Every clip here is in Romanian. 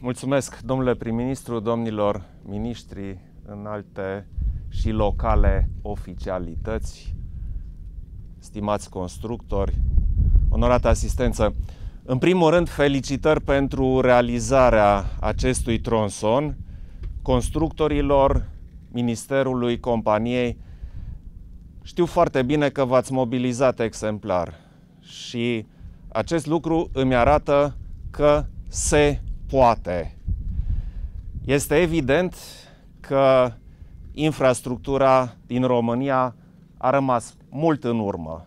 Mulțumesc, domnule prim-ministru, domnilor miniștri în alte și locale oficialități, stimați constructori, onorată asistență. În primul rând, felicitări pentru realizarea acestui tronson constructorilor, Ministerului, companiei. Știu foarte bine că v-ați mobilizat exemplar și acest lucru îmi arată că se poate. Este evident că infrastructura din România a rămas mult în urmă.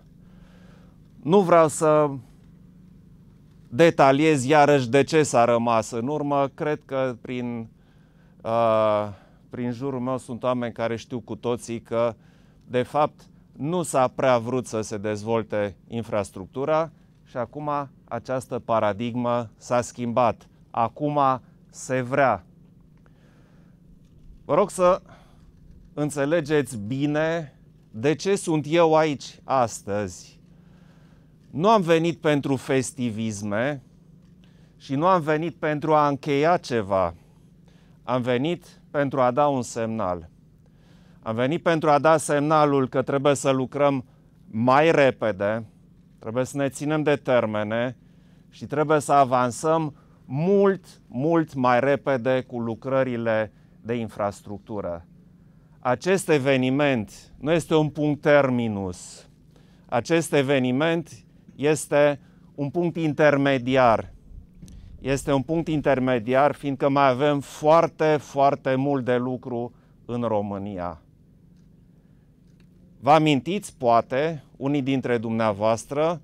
Nu vreau să detaliez iarăși de ce s-a rămas în urmă. Cred că prin, uh, prin jurul meu sunt oameni care știu cu toții că, de fapt, nu s-a prea vrut să se dezvolte infrastructura și acum această paradigmă s-a schimbat. Acum se vrea. Vă rog să înțelegeți bine de ce sunt eu aici astăzi. Nu am venit pentru festivisme și nu am venit pentru a încheia ceva. Am venit pentru a da un semnal. Am venit pentru a da semnalul că trebuie să lucrăm mai repede, trebuie să ne ținem de termene și trebuie să avansăm mult, mult mai repede cu lucrările de infrastructură. Acest eveniment nu este un punct terminus. Acest eveniment este un punct intermediar. Este un punct intermediar fiindcă mai avem foarte, foarte mult de lucru în România. Vă amintiți, poate, unii dintre dumneavoastră,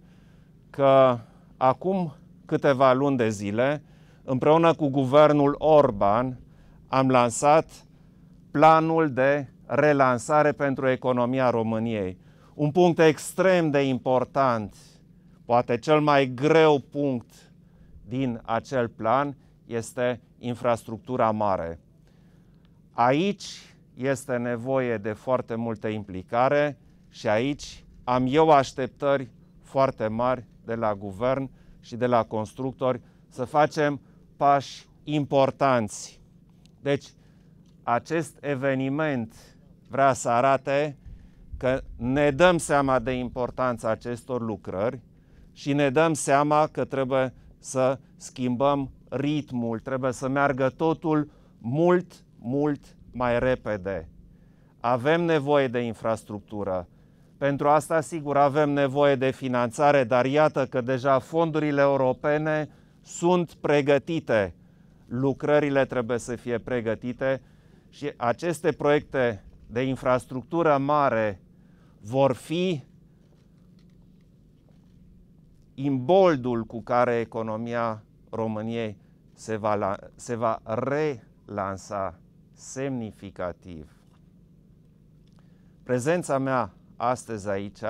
că acum câteva luni de zile, împreună cu guvernul Orban, am lansat planul de relansare pentru economia României. Un punct extrem de important, poate cel mai greu punct din acel plan, este infrastructura mare. Aici este nevoie de foarte multă implicare și aici am eu așteptări foarte mari de la guvern și de la constructori să facem pași importanți. Deci, acest eveniment vrea să arate că ne dăm seama de importanța acestor lucrări și ne dăm seama că trebuie să schimbăm ritmul, trebuie să meargă totul mult, mult mai repede. Avem nevoie de infrastructură. Pentru asta, sigur, avem nevoie de finanțare, dar iată că deja fondurile europene sunt pregătite. Lucrările trebuie să fie pregătite și aceste proiecte de infrastructură mare vor fi imboldul cu care economia României se va, se va relansa semnificativ. Prezența mea astăzi aici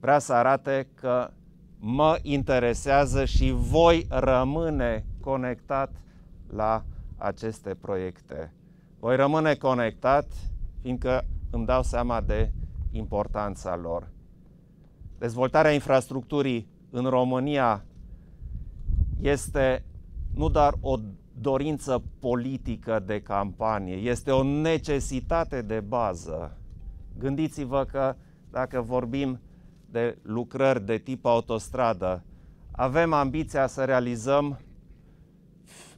vrea să arate că mă interesează și voi rămâne conectat la aceste proiecte. Voi rămâne conectat fiindcă îmi dau seama de importanța lor. Dezvoltarea infrastructurii în România este nu doar o dorință politică de campanie, este o necesitate de bază. Gândiți-vă că dacă vorbim de lucrări de tip autostradă, avem ambiția să realizăm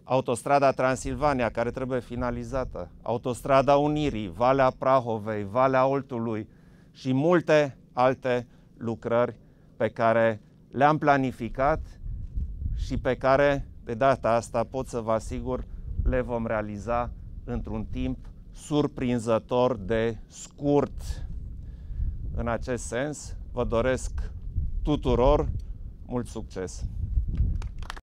autostrada Transilvania, care trebuie finalizată, autostrada Unirii, Valea Prahovei, Valea Oltului și multe alte lucrări pe care le-am planificat și pe care, de data asta, pot să vă asigur, le vom realiza într-un timp surprinzător de scurt. În acest sens, vă doresc tuturor mult succes!